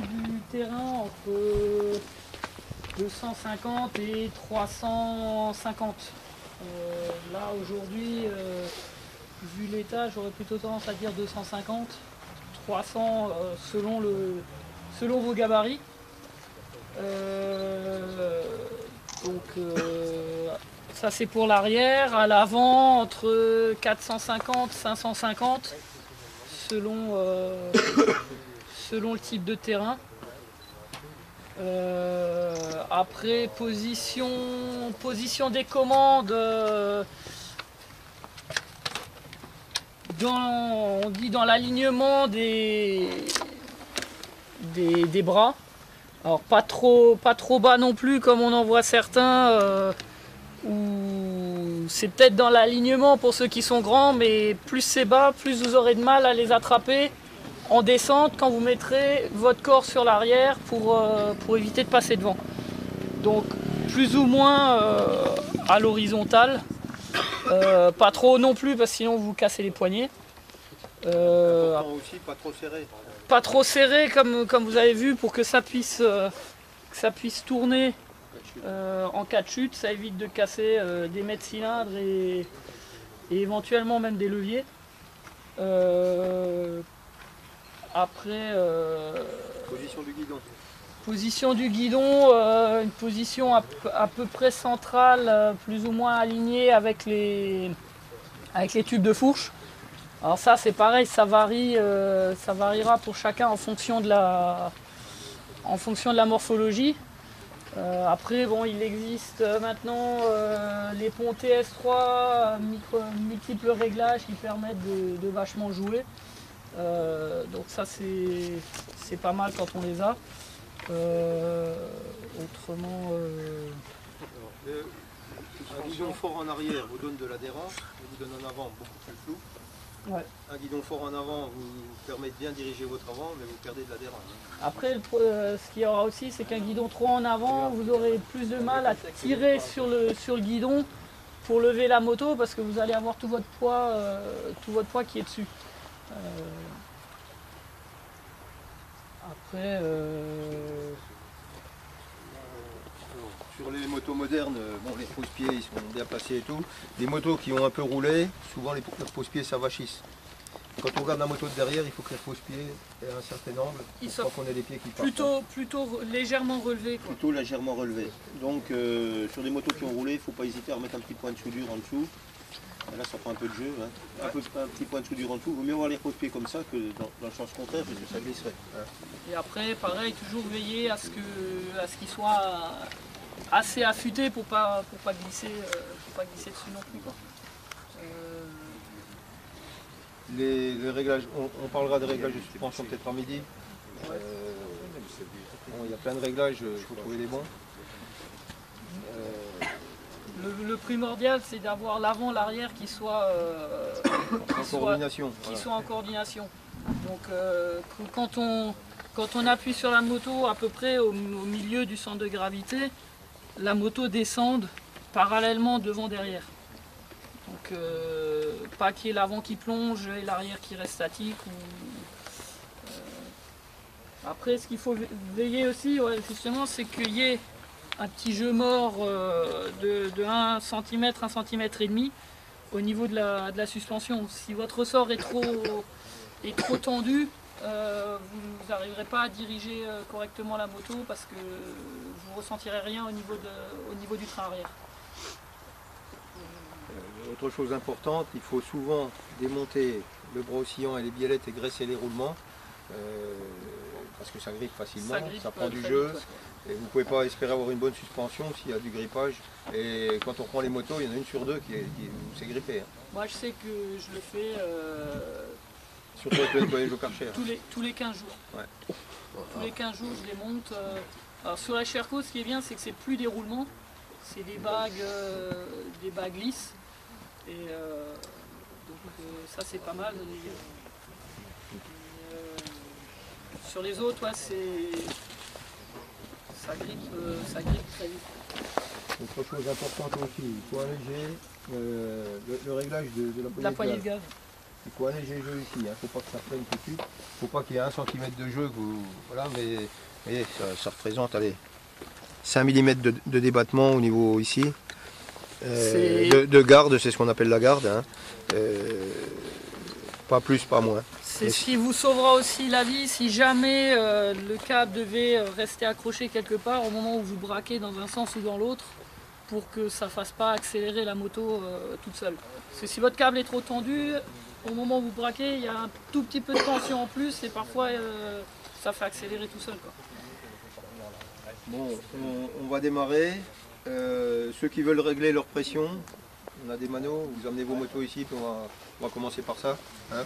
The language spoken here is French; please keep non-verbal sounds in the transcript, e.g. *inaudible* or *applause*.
du terrain entre 250 et 350. Euh, là aujourd'hui, euh, vu l'état, j'aurais plutôt tendance à dire 250, 300 euh, selon, le, selon vos gabarits. Donc ça c'est pour l'arrière, à l'avant entre 450 550 selon, selon le type de terrain. Euh, après position, position des commandes, euh, dans, on dit dans l'alignement des, des, des bras. Alors pas trop, pas trop bas non plus comme on en voit certains. euh, c'est peut-être dans l'alignement pour ceux qui sont grands, mais plus c'est bas, plus vous aurez de mal à les attraper en descente quand vous mettrez votre corps sur l'arrière pour, euh, pour éviter de passer devant. Donc plus ou moins euh, à l'horizontale, Euh, pas trop non plus parce que sinon vous cassez les poignets. Aussi, pas trop serré. pas trop serré comme, comme vous avez vu pour que ça puisse, que ça puisse tourner en cas de chute. Ça évite de casser des mètres cylindres et, et éventuellement même des leviers. Après, euh, Position du guidon. position du guidon, euh, une position à, peu- à peu près centrale, euh, plus ou moins alignée avec les, avec les tubes de fourche. Alors ça c'est pareil, ça varie, euh, ça variera pour chacun en fonction de la, en fonction de la morphologie. Après bon, il existe maintenant les ponts TS3, euh, micro- multiples réglages qui permettent de, de vachement jouer. Euh, donc ça c'est pas mal quand on les a. Euh, autrement, euh, Le- un guidon fort en arrière vous donne de l'adhérence, vous donne en avant beaucoup plus flou. Ouais. Un guidon fort en avant vous permet de bien diriger votre avant, mais vous perdez de l'adhérence. après, le pro- euh, ce qu'il y aura aussi, c'est qu'un guidon trop en avant, vous aurez plus de mal à tirer sur le, sur le guidon pour lever la moto parce que vous allez avoir tout votre poids, tout votre poids qui est dessus. Euh, après, euh, Sur les motos modernes, euh, bon, les pose-pieds ils sont bien placés et tout. Les motos qui ont un peu roulé, souvent les leurs pose-pieds s'avachissent. Quand on regarde la moto de derrière, il faut que les pose-pieds aient un certain angle pour qu'on ait les pieds qui partent. plutôt, plutôt re- légèrement relevé. Quoi. plutôt légèrement relevé. Donc euh, sur des motos qui ont roulé, il ne faut pas hésiter à remettre un petit point de soudure en dessous. Là ça prend un peu de jeu, hein. un, peu, un petit point de soudure en dessous. Il vaut mieux avoir les pose-pieds comme ça que dans, dans le sens contraire parce que ça glisserait. hein. Et après, pareil, toujours veiller à ce que, à ce qu'il soit assez affûté pour pas, pour pas glisser, euh, pour pas glisser dessus non plus. Quoi. Euh, Les, les réglages, on, on parlera des réglages de suspension peut-être à midi. Euh, bon, il y a plein de réglages, il faut trouver les bons. Euh, le, le primordial, c'est d'avoir l'avant, l'arrière qui soit, euh, *coughs* en soit- coordination. qui voilà. soit en coordination. Donc, euh, quand on, quand on appuie sur la moto à peu près au, au milieu du centre de gravité, la moto descende parallèlement devant derrière. Donc euh, pas qu'il y ait l'avant qui plonge et l'arrière qui reste statique. ou- Après, ce qu'il faut ve- veiller aussi, ouais, justement, c'est qu'il y ait un petit jeu mort euh, de, de 1 cm, 1 cm et demi au niveau de la, de la suspension. Si votre ressort est trop, est trop tendu, euh, vous n'arriverez pas à diriger euh, correctement la moto parce que vous ne ressentirez rien au niveau, de, au niveau du train arrière. Euh, Autre chose importante, il faut souvent démonter le bras oscillant et les biellettes et graisser les roulements. parce que ça grippe facilement, ça, grippe, prend du jeu. vite, ouais. Et vous ne pouvez pas espérer avoir une bonne suspension s'il y a du grippage. Et quand on prend les motos, il y en a une sur deux qui, est- qui où c'est grippé. hein. Moi, je sais que je le fais euh, Surtout avec le au karcher. hein. tous, les, tous les 15 jours. Ouais. Tous les 15 jours, je les monte. euh, alors sur la Sherco, ce qui est bien, c'est que c'est plus des roulements, c'est des bagues, euh, des bagues lisses. Et donc ça, c'est pas mal. Et, sur les autres, ouais, c'est ça grippe, euh, ça grippe très vite. Autre chose importante aussi, il faut alléger euh, le, le réglage de, de la poignée La de poignée gaz. de gaz. Il faut un léger jeu ici, il ne faut pas que ça freine tout de suite. Il ne faut pas qu'il y ait un centimètre de jeu. Vous... Voilà, mais ça, ça, représente allez, 5 mm de, de, débattement au niveau ici. Euh, de, de, garde, c'est ce qu'on appelle la garde. Hein. Euh, pas plus, pas moins. C'est ce qui vous sauvera aussi la vie si jamais euh, le câble devait rester accroché quelque part au moment où vous braquez dans un sens ou dans l'autre pour que ça ne fasse pas accélérer la moto euh, toute seule. Parce que si votre câble est trop tendu, au moment où vous braquez, il y a un tout petit peu de tension en plus et parfois euh, ça fait accélérer tout seul. Quoi. Bon, on, on va démarrer. Euh, ceux qui veulent régler leur pression, on a des manos, vous amenez vos motos ici, puis on va, on va commencer par ça. Hein